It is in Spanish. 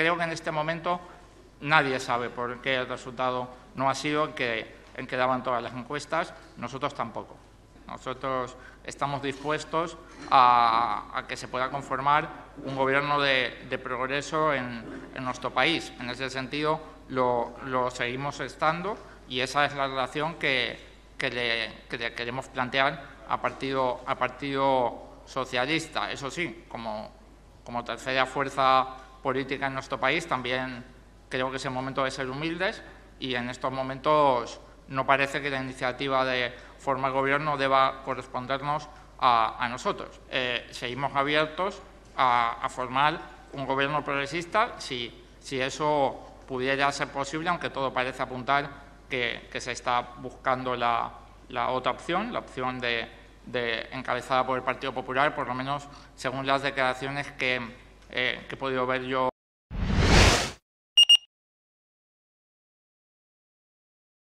creo que en este momento nadie sabe por qué el resultado no ha sido el que, en que daban todas las encuestas, nosotros tampoco. Nosotros estamos dispuestos a, que se pueda conformar un gobierno de, progreso en, nuestro país. En ese sentido, lo, seguimos estando y esa es la relación que, le, queremos plantear a Partido, a partido Socialista. Eso sí, como, como tercera fuerza política en nuestro país, también creo que es el momento de ser humildes y en estos momentos no parece que la iniciativa de formar gobierno deba correspondernos a, nosotros. Eh, seguimos abiertos a, formar un gobierno progresista si, si eso pudiera ser posible, aunque todo parece apuntar que, se está buscando la, otra opción, la opción de, encabezada por el Partido Popular, por lo menos según las declaraciones que, eh, que he podido ver yo